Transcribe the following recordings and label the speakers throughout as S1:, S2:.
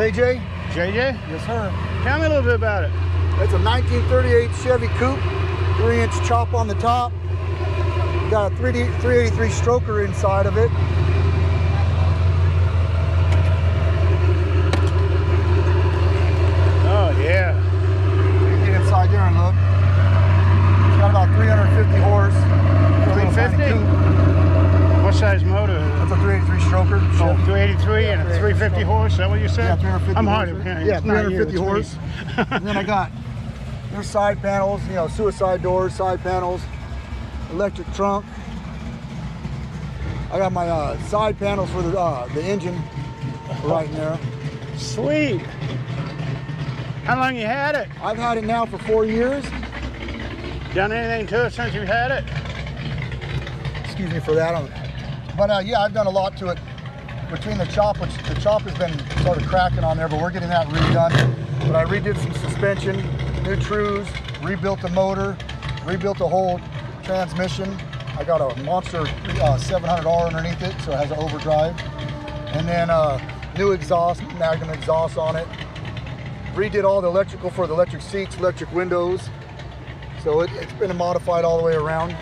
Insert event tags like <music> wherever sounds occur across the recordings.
S1: JJ?
S2: JJ,
S1: Yes, sir.
S2: tell me a little bit about it.
S1: It's a 1938 Chevy Coupe, three inch chop on the top. Got a 3D 383 stroker inside of it.
S2: Oh yeah.
S1: Get inside there and look. It's got about 350 horse. Got a little tiny
S2: 350?
S1: coupe.
S2: What size motor? is it?
S1: That's a 383 stroker.
S2: Oh,
S1: Chevy.
S2: 283 and a 350 horse. Is that what you said?
S1: Yeah, 350
S2: I'm hard
S1: horse.
S2: of hearing.
S1: Yeah,
S2: It's not you,
S1: 350
S2: it's me.
S1: horse. And then I got there's side panels, you know, suicide doors, side panels, electric trunk. I got my uh, side panels for the uh, the engine right in there.
S2: Sweet. How long you had it?
S1: I've had it now for four years.
S2: Done anything to it since you had it?
S1: Excuse me for that. um, But uh, yeah, I've done a lot to it. Between the chop, which the chop has been sort of cracking on there, but we're getting that redone. But I redid some suspension, new trues, rebuilt the motor, rebuilt the whole transmission. I got a monster uh, 700R underneath it, so it has an overdrive. And then uh, new exhaust, Magnum exhaust on it. Redid all the electrical for the electric seats, electric windows. So it, it's been modified all the way around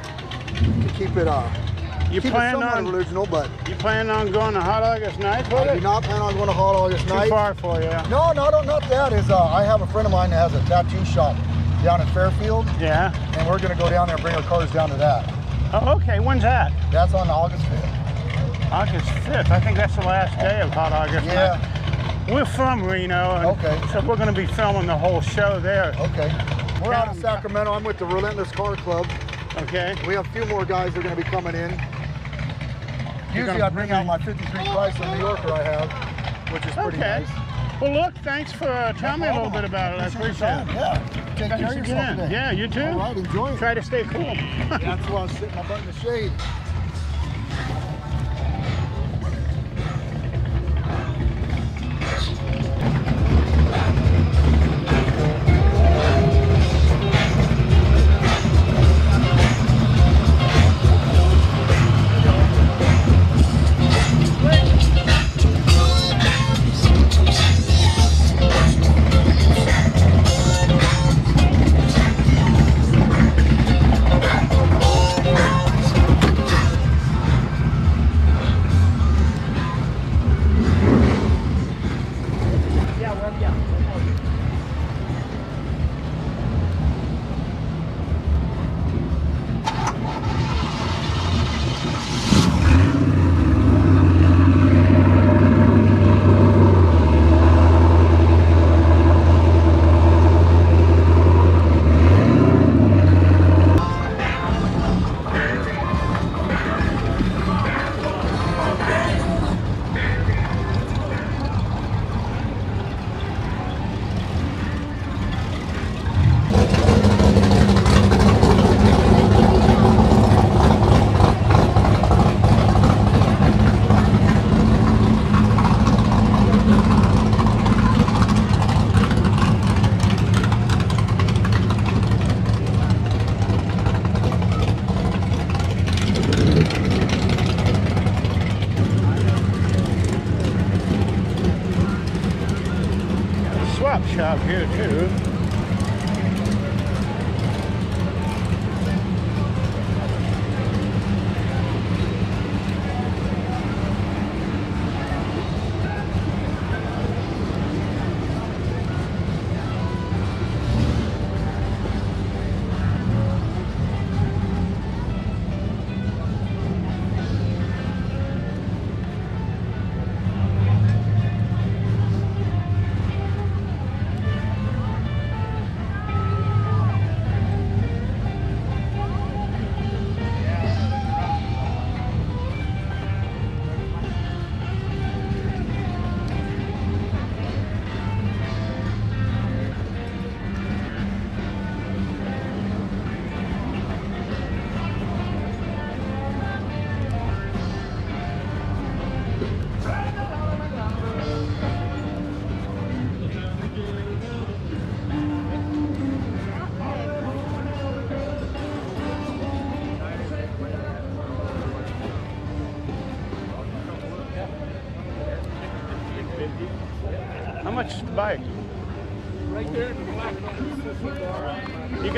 S1: to keep it uh,
S2: You
S1: keep
S2: plan on
S1: original, but
S2: you plan on going to Hot August night with
S1: I do not plan on going to Hot August Night.
S2: Too far for you.
S1: No, no, no, not that. Is uh, I have a friend of mine that has a tattoo shop down in Fairfield,
S2: Yeah.
S1: and we're gonna go down there and bring our cars down to that.
S2: Oh, okay. When's that?
S1: That's on August 5th.
S2: August 5th. I think that's the last day of Hot August
S1: Yeah.
S2: night. We're from Reno,
S1: Okay.
S2: so we're going to be filming the whole show there.
S1: Okay. We're out in
S2: Um,
S1: Sacramento. I'm with the Relentless Car Club.
S2: Okay.
S1: We have a few more guys that are gonna be coming in. Usually I bring out my 53 Chrysler New Yorker I have, which is pretty
S2: Okay.
S1: nice.
S2: Well, look, thanks for uh, telling me a little bit about it. I appreciate it.
S1: Yeah. Take care of yourself.
S2: Yeah, you too.
S1: All right, enjoy it.
S2: Try to stay cool.
S1: That's <laughs> why I was sitting my butt in the shade.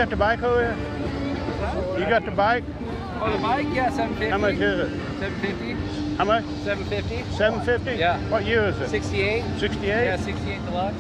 S2: Got the bike over here? You got the bike?
S3: Oh, the bike? Yeah, 750.
S2: How much is it?
S3: 750.
S2: How much?
S3: 750.
S2: 750?
S3: Yeah.
S2: What year is it?
S3: 68.
S2: 68?
S3: Yeah, 68 deluxe.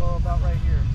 S1: Oh, about right here.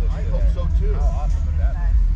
S1: this I year. hope so too. How awesome would that be?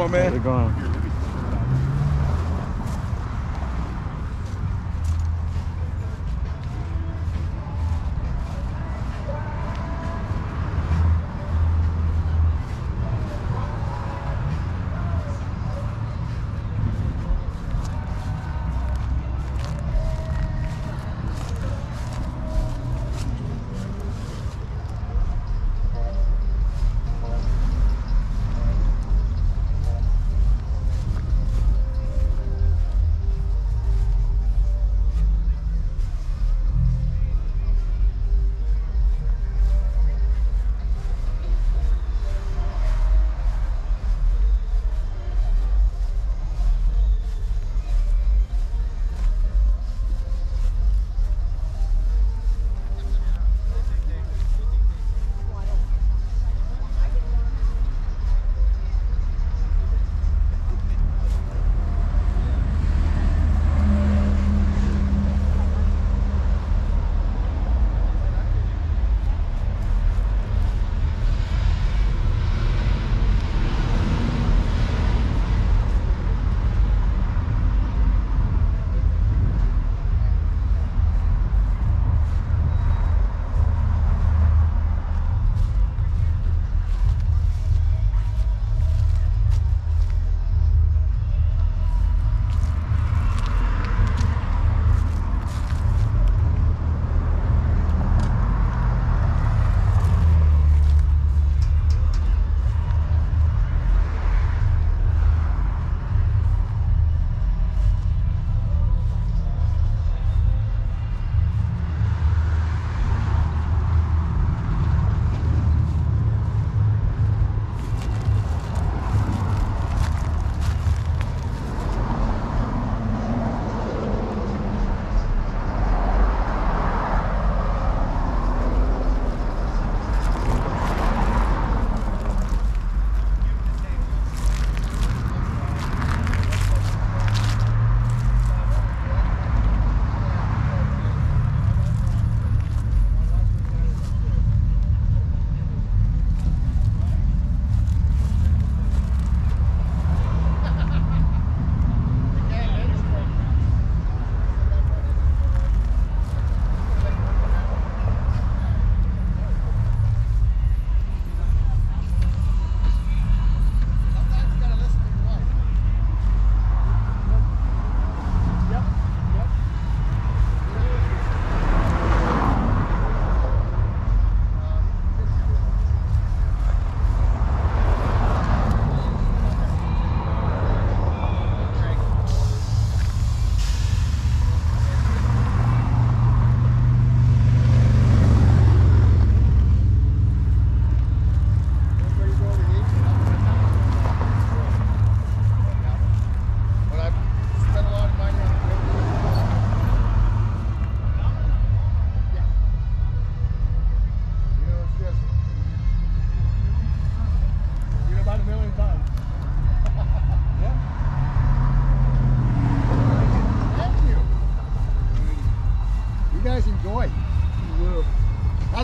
S1: my man.
S4: How's it going?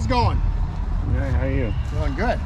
S4: going?
S2: Yeah, how are you?
S4: Doing good.